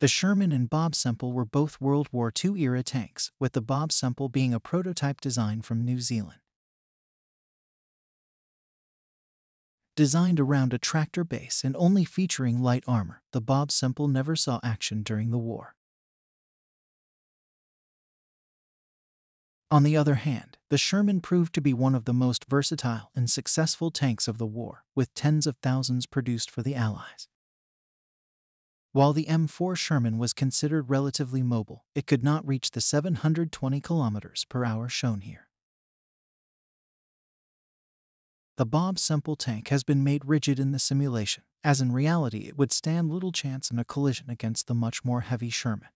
The Sherman and Bob Semple were both World War II era tanks, with the Bob Semple being a prototype design from New Zealand. Designed around a tractor base and only featuring light armor, the Bob Semple never saw action during the war. On the other hand, the Sherman proved to be one of the most versatile and successful tanks of the war, with tens of thousands produced for the Allies. While the M4 Sherman was considered relatively mobile, it could not reach the 720 km per hour shown here. The Bob Semple tank has been made rigid in the simulation, as in reality it would stand little chance in a collision against the much more heavy Sherman.